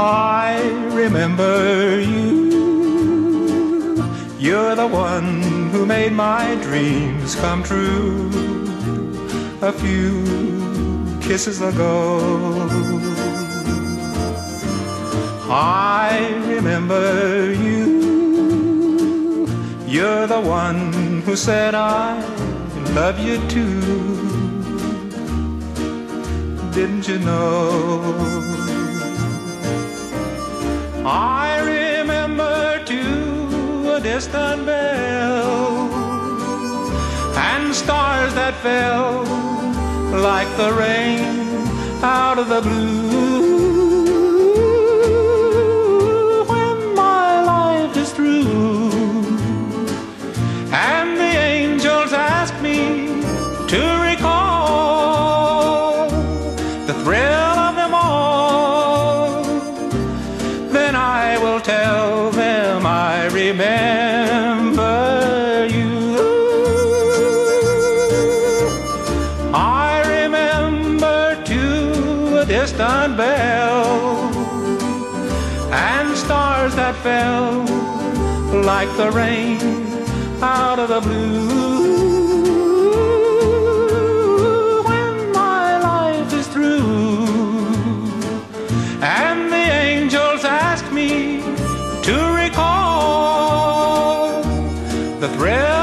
I remember you. You're the one who made my dreams come true a few kisses ago. I remember you. You're the one who said I love you too. Didn't you know? I remember too a distant bell and stars that fell like the rain out of the blue I will tell them I remember you. I remember too a distant bell and stars that fell like the rain out of the blue the